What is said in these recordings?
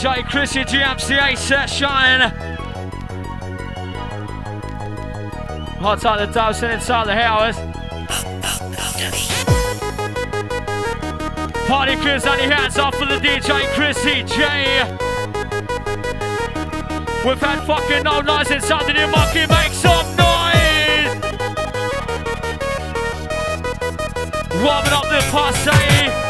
DJ Chrissy Jams, the A-set shine. Hot out the doves and inside the hours. Party Chris and your hands off for the DJ Chrissy J. We've had fucking no noise inside the new monkey, make some noise! Warming up the posse.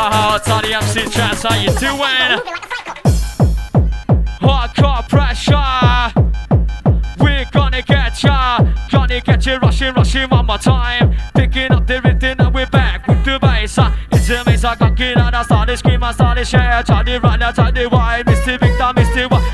Haha, it's the MC Trance, how you doing? Hardcore pressure. We're gonna get ya. Gonna get you rushing, rushing one more time. Picking up the rhythm and we're back with the bass. Uh, it's amazing, I got it, and I started screaming, I started share. Charlie run, I tried the wine. Mr. Victor, Mr. White.